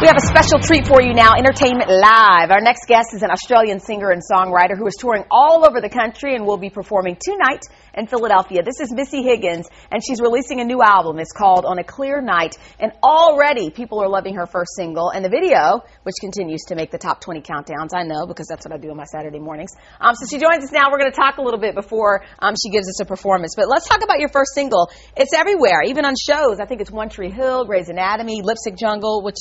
We have a special treat for you now, Entertainment Live. Our next guest is an Australian singer and songwriter who is touring all over the country and will be performing tonight in Philadelphia. This is Missy Higgins, and she's releasing a new album. It's called On a Clear Night, and already people are loving her first single and the video, which continues to make the top 20 countdowns. I know because that's what I do on my Saturday mornings. Um, so she joins us now. We're going to talk a little bit before um, she gives us a performance. But let's talk about your first single. It's everywhere, even on shows. I think it's One Tree Hill, Grey's Anatomy, Lipstick Jungle, which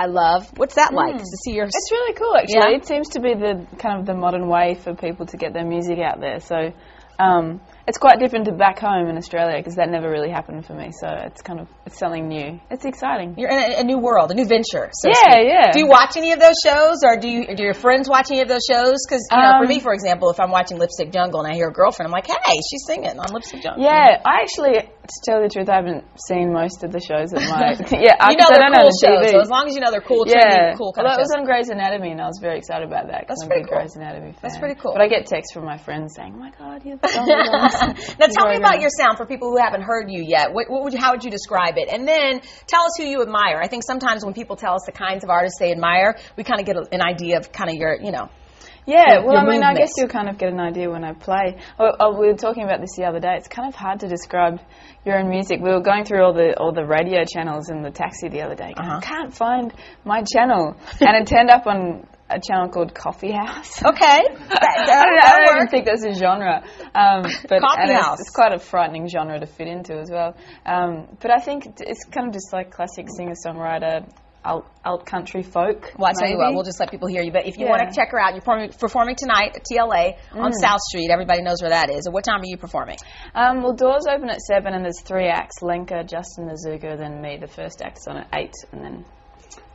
I love. What's that like to see your? It's really cool, actually. Yeah? It seems to be the kind of the modern way for people to get their music out there. So um, it's quite different to back home in Australia because that never really happened for me. So it's kind of it's something new. It's exciting. You're in a, a new world, a new venture. So Yeah, yeah. Do you watch any of those shows, or do you do your friends watch any of those shows? Because you know, for Um, me, for example, if I'm watching Lipstick Jungle and I hear a girlfriend, I'm like, hey, she's singing on Lipstick Jungle. Yeah, I actually, to tell you the truth, I haven't seen most of the shows at my. yeah, I, you know I they're cool the shows. So as long as you know they're cool, yeah, trendy, cool kind Although of it was shows. on Grey's Anatomy, and I was very excited about that. That's I'm pretty cool. Grey's Anatomy fan. That's pretty cool. But I get texts from my friends saying, "Oh my God, you're the now tell me about your sound for people who haven't heard you yet. What, what would you, how would you describe it? And then tell us who you admire. I think sometimes when people tell us the kinds of artists they admire, we kind of get a, an idea of kind of your, you know. Yeah, well, I mean, I guess you'll kind of get an idea when I play. Oh, oh, we were talking about this the other day. It's kind of hard to describe your own music. We were going through all the all the radio channels in the taxi the other day. going, Uh-huh. I can't find my channel, and it turned up on a channel called Coffee House. Okay. I don't, I don't even think that's a genre, um, but it's- house. It's, quite a frightening genre to fit into as well. Um, but I think it's kind of just like classic singer-songwriter, alt, alt country folk. Well, I tell you what, we'll just let people hear you. But if you Yeah. want to check her out, you're performing, performing tonight at TLA on South Street. Everybody knows where that is. And what time are you performing? Um, well, doors open at seven, and there's three acts: Lenka, Justin Nozuka, then me. The first act's on at eight, and then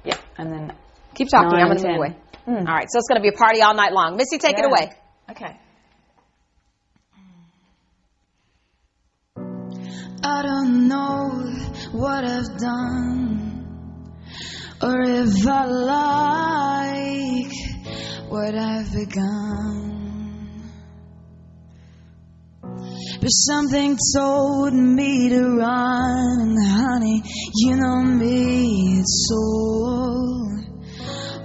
yeah, and then Keep talking. Nine I'm going to move ten. away. All right. So it's going to be a party all night long. Missy, take it away. okay. I don't know what I've done or if I like what I've begun. But something told me to run, and honey, you know me, it's all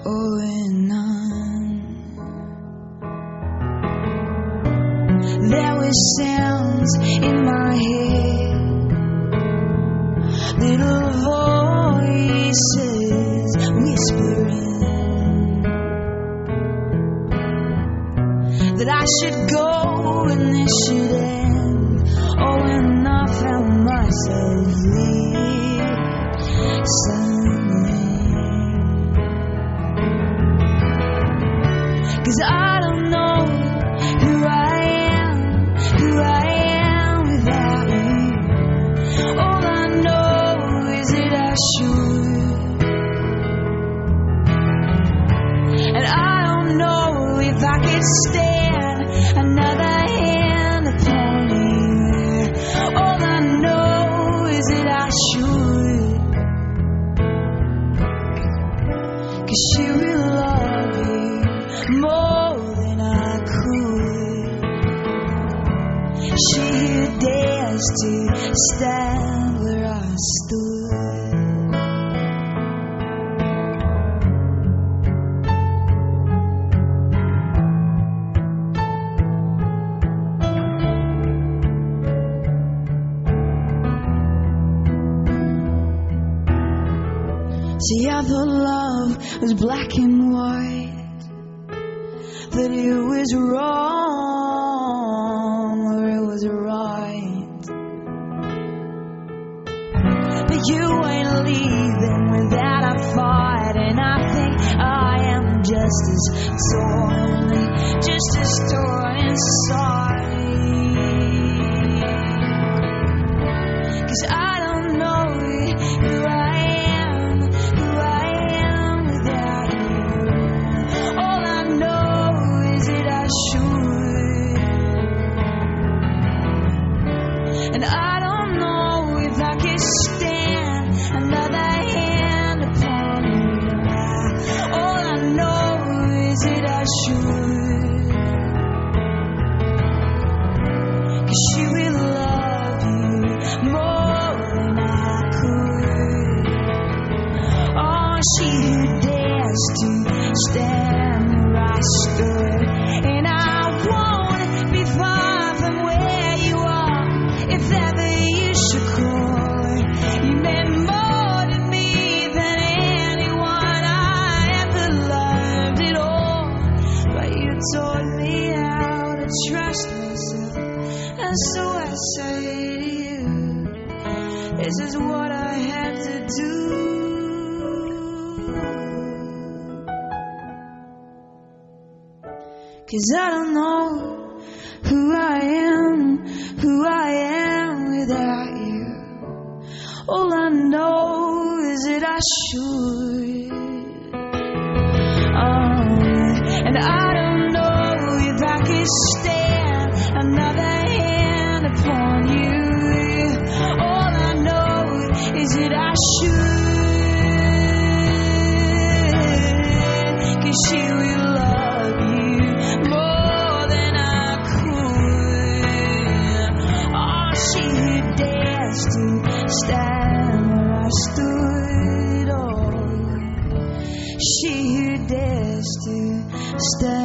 or none. There were sounds in my head, little voices whispering that I should go and this should end. Oh, and I found myself listening. And I don't know if I could stand another hand upon. All I know is that I should. Cause she will love more than I could. She dares to stand where I stood. See, I the love was black and white, that it was wrong or it was right. But you ain't leaving without a fight, and I think I am just as torn, just as torn inside. She who dares to stand where I stood. And I won't be far from where you are if ever you should call. You meant more to me than anyone I ever loved at all. But you taught me how to trust myself. And so I say to you, this is what I had to do. Cause I don't know who I am, who I am without you. All I know is that I should. Oh, and I don't know if I could stand stand where I stood. Oh, she who dares to stand.